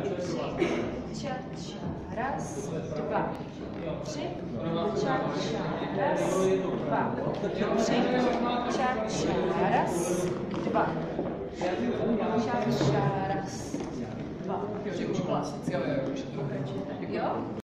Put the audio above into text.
trzy, cia, cia, raz, dwa, trzy, cia, cia, raz, dwa, trzy, cia, cia, raz, dwa, cia, cia, raz, dwa. Cioè, ci può essere, sia vero. Jo?